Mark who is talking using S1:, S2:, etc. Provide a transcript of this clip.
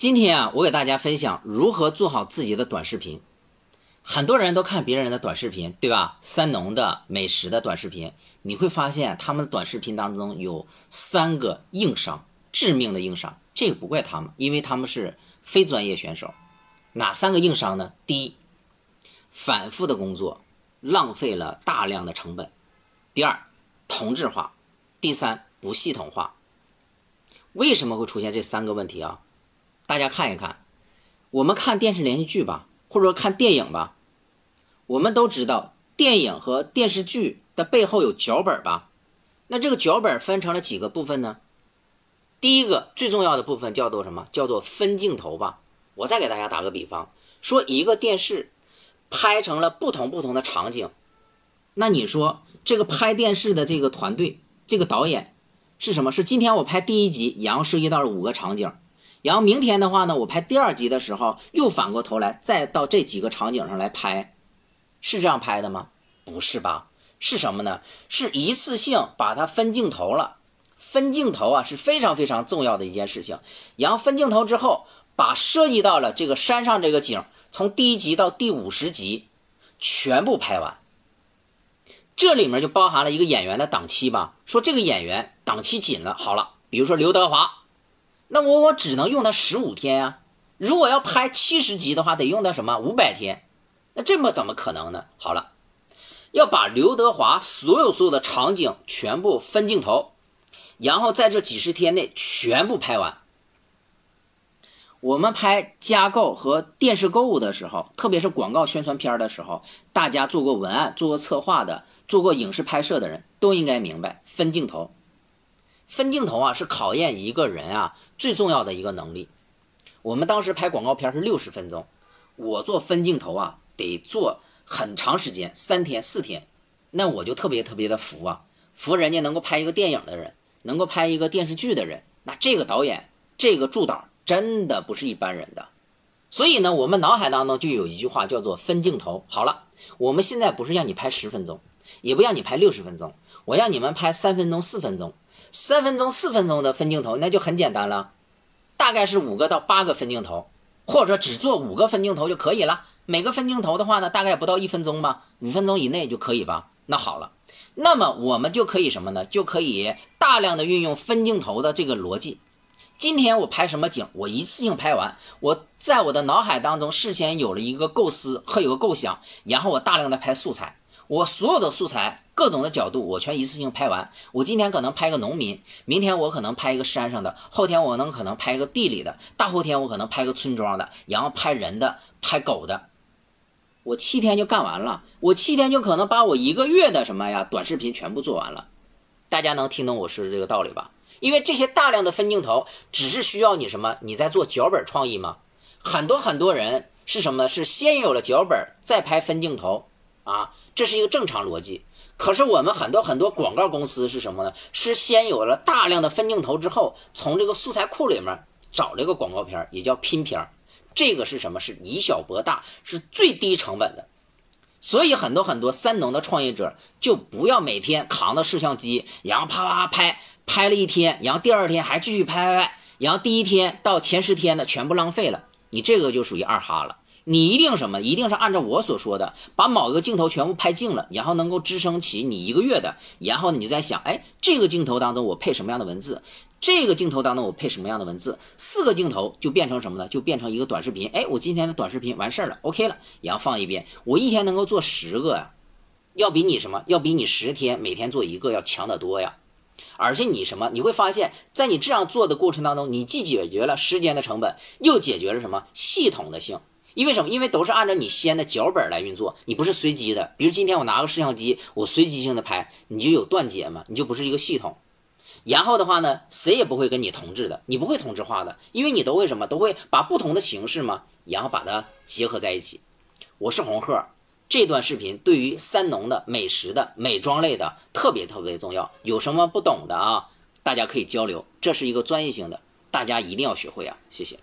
S1: 今天啊，我给大家分享如何做好自己的短视频。很多人都看别人的短视频，对吧？三农的美食的短视频，你会发现他们的短视频当中有三个硬伤，致命的硬伤。这个不怪他们，因为他们是非专业选手。哪三个硬伤呢？第一，反复的工作浪费了大量的成本；第二，同质化；第三，不系统化。为什么会出现这三个问题啊？大家看一看，我们看电视连续剧吧，或者说看电影吧，我们都知道电影和电视剧的背后有脚本吧？那这个脚本分成了几个部分呢？第一个最重要的部分叫做什么？叫做分镜头吧。我再给大家打个比方，说一个电视拍成了不同不同的场景，那你说这个拍电视的这个团队，这个导演是什么？是今天我拍第一集，然后涉及到了五个场景。然后明天的话呢，我拍第二集的时候，又反过头来再到这几个场景上来拍，是这样拍的吗？不是吧？是什么呢？是一次性把它分镜头了。分镜头啊是非常非常重要的一件事情。然后分镜头之后，把涉及到了这个山上这个景，从第一集到第五十集全部拍完。这里面就包含了一个演员的档期吧。说这个演员档期紧了，好了，比如说刘德华。那我我只能用它十五天呀，如果要拍七十集的话，得用到什么五百天？那这么怎么可能呢？好了，要把刘德华所有所有的场景全部分镜头，然后在这几十天内全部拍完。我们拍加购和电视购物的时候，特别是广告宣传片的时候，大家做过文案、做过策划的、做过影视拍摄的人都应该明白分镜头。分镜头啊，是考验一个人啊最重要的一个能力。我们当时拍广告片是六十分钟，我做分镜头啊得做很长时间，三天四天。那我就特别特别的服啊，服人家能够拍一个电影的人，能够拍一个电视剧的人。那这个导演，这个助导真的不是一般人的。所以呢，我们脑海当中就有一句话叫做分镜头。好了，我们现在不是让你拍十分钟，也不让你拍六十分钟，我让你们拍三分钟、四分钟。三分钟、四分钟的分镜头，那就很简单了，大概是五个到八个分镜头，或者只做五个分镜头就可以了。每个分镜头的话呢，大概不到一分钟吧，五分钟以内就可以吧。那好了，那么我们就可以什么呢？就可以大量的运用分镜头的这个逻辑。今天我拍什么景，我一次性拍完，我在我的脑海当中事先有了一个构思和有个构想，然后我大量的拍素材。我所有的素材，各种的角度，我全一次性拍完。我今天可能拍个农民，明天我可能拍一个山上的，后天我能可能拍一个地里的，大后天我可能拍个村庄的，然后拍人的，拍狗的。我七天就干完了，我七天就可能把我一个月的什么呀短视频全部做完了。大家能听懂我说的这个道理吧？因为这些大量的分镜头，只是需要你什么？你在做脚本创意吗？很多很多人是什么？是先有了脚本，再拍分镜头啊。这是一个正常逻辑，可是我们很多很多广告公司是什么呢？是先有了大量的分镜头之后，从这个素材库里面找这个广告片，也叫拼片这个是什么？是以小博大，是最低成本的。所以很多很多三农的创业者就不要每天扛着摄像机，然后啪啪啪拍，拍了一天，然后第二天还继续拍拍拍，然后第一天到前十天的全部浪费了，你这个就属于二哈了。你一定什么？一定是按照我所说的，把某个镜头全部拍净了，然后能够支撑起你一个月的。然后呢，你再想，哎，这个镜头当中我配什么样的文字？这个镜头当中我配什么样的文字？四个镜头就变成什么呢？就变成一个短视频。哎，我今天的短视频完事儿了，OK 了，然后放一遍。我一天能够做十个呀，要比你什么？要比你十天每天做一个要强得多呀。而且你什么？你会发现在你这样做的过程当中，你既解决了时间的成本，又解决了什么系统的性？因为什么？因为都是按照你先的脚本来运作，你不是随机的。比如今天我拿个摄像机，我随机性的拍，你就有断节嘛，你就不是一个系统。然后的话呢，谁也不会跟你同质的，你不会同质化的，因为你都会什么，都会把不同的形式嘛，然后把它结合在一起。我是红鹤，这段视频对于三农的美食的美妆类的特别特别重要。有什么不懂的啊？大家可以交流，这是一个专业性的，大家一定要学会啊！谢谢。